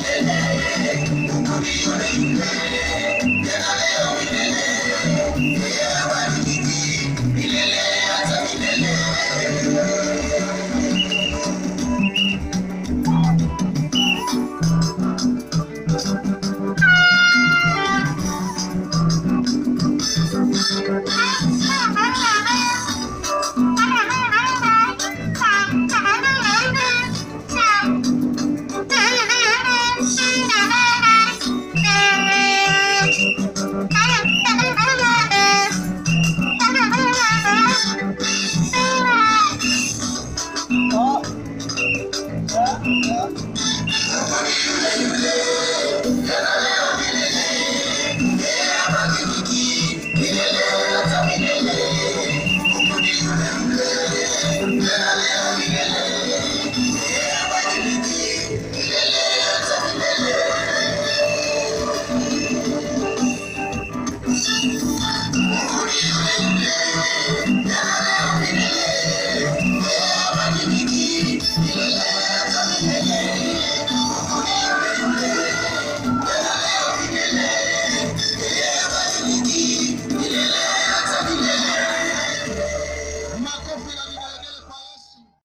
Milele Yeah.